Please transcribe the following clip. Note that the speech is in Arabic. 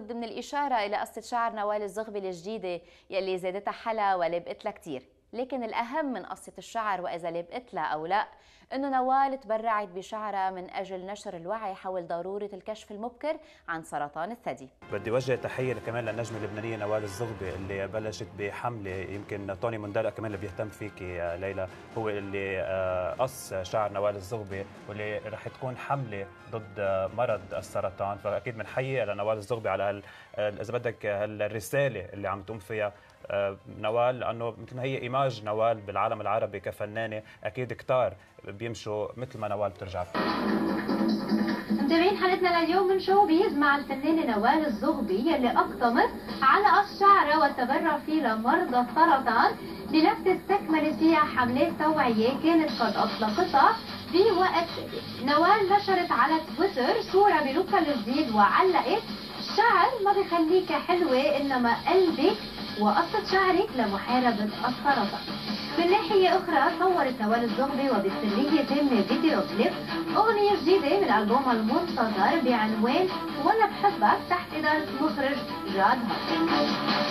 من الإشارة إلى قصة شعر نوال الزغبي الجديدة يلي زادتها حلا ولبقت لها كتير. لكن الأهم من قصة الشعر وإذا لبقت لها أو لا أنه نوال تبرعت بشعرها من أجل نشر الوعي حول ضرورة الكشف المبكر عن سرطان الثدي. بدي وجه تحية كمان للنجمة اللبنانية نوال الزغبي اللي بلشت بحملة يمكن توني مندلق كمان اللي بيهتم فيك ليلى هو اللي قص شعر نوال الزغبي واللي رح تكون حملة ضد مرض السرطان. فأكيد بنحيي لنوال الزغبي على إذا بدك الرسالة اللي عم تقوم فيها نوال لأنه مثل ما هي image نوال بالعالم العربي كفنانة أكيد كتار بيمشوا مثل ما نوال بترجع. متابعين حلقتنا لليوم من شو بيز مع الفنانة نوال الزغبي يلي أقدمت على شعرها والتبرع فيه لمرضى السرطان. بلفتة استكملت فيها حملات توعية كانت قد أطلقتها في وقت نوال نشرت على تويتر صورة ب look ا الجديد وعلقت الشعر ما بيخليك حلوة إنما قلبك وقصة شعرك لمحاربة السرطان من ناحية أخرى صورت نوال الزغبي وبسرية تم فيديو كليب أغنية جديدة من ألبومها المنتظر بعنوان وأنا بحبك تحت إدارة مخرج جاد هاشم